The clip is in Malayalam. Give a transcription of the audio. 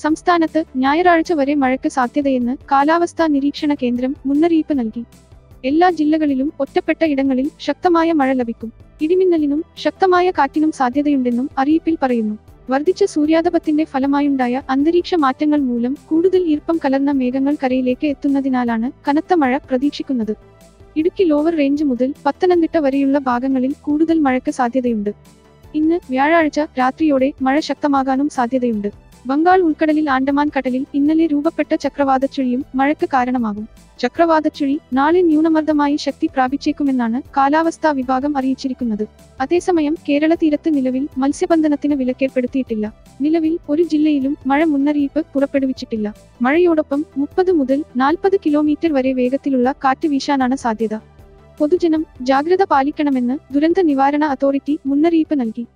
സംസ്ഥാനത്ത് ഞായറാഴ്ച വരെ മഴയ്ക്ക് സാധ്യതയെന്ന് കാലാവസ്ഥാ നിരീക്ഷണ കേന്ദ്രം മുന്നറിയിപ്പ് നൽകി. എല്ലാ ജില്ലകളിലും ഒറ്റപ്പെട്ട ഇടങ്ങളിൽ ശക്തമായ മഴ ലഭിക്കും. ഇടിമിന്നലിനും ശക്തമായ കാറ്റിനും സാധ്യതയുണ്ടെന്നും അറിയിപ്പിൽ പറയുന്നു. വർദ്ധിച്ച സൂര്യാതപത്തിന്റെ ഫലമായുണ്ടായ അന്തരീക്ഷ മാറ്റങ്ങൾ മൂലം കൂടുതൽ ഈർപ്പം കലർന്ന മേഘങ്ങൾ കരയിലേക്ക് എത്തുന്നതിനാലാണ് കനത്ത മഴ പ്രതീക്ഷിക്കുന്നത്. ഇടുക്കി ലോവർ റേഞ്ച് മുതൽ പത്തനംതിട്ട വരെയുള്ള ഭാഗങ്ങളിൽ കൂടുതൽ മഴയ്ക്ക് സാധ്യതയുണ്ട്. ഇന്ന് വ്യാഴാഴ്ച രാത്രിയോടെ മഴ ശക്തമാകാനും സാധ്യതയുണ്ട്. ബംഗാൾ ഉൾക്കടലിൽ ആൻഡമാൻ കടലിൽ ഇന്നലെ രൂപപ്പെട്ട ചക്രവാതച്ചുഴിയും മഴയ്ക്ക് കാരണമാകും. ചക്രവാതച്ചുഴി നാളെ ന്യൂനമർദ്ദമായി ശക്തി പ്രാപിച്ചേക്കുമെന്നാണ് കാലാവസ്ഥാ വിഭാഗം അറിയിച്ചിരിക്കുന്നത്. അതേസമയം കേരള തീരത്ത് നിലവിൽ മത്സ്യബന്ധനത്തിന് വിലക്കേർപ്പെടുത്തിയിട്ടില്ല. നിലവിൽ ഒരു ജില്ലയിലും മഴ മുന്നറിയിപ്പ് പുറപ്പെടുവിച്ചിട്ടില്ല. മഴയോടൊപ്പം മുപ്പത് മുതൽ നാൽപ്പത് കിലോമീറ്റർ വരെ വേഗത്തിലുള്ള കാറ്റ് വീശാനാണ് സാധ്യത. പൊതുജനം ജാഗ്രത പാലിക്കണമെന്ന് ദുരന്ത നിവാരണ അതോറിറ്റി മുന്നറിയിപ്പ് നൽകി.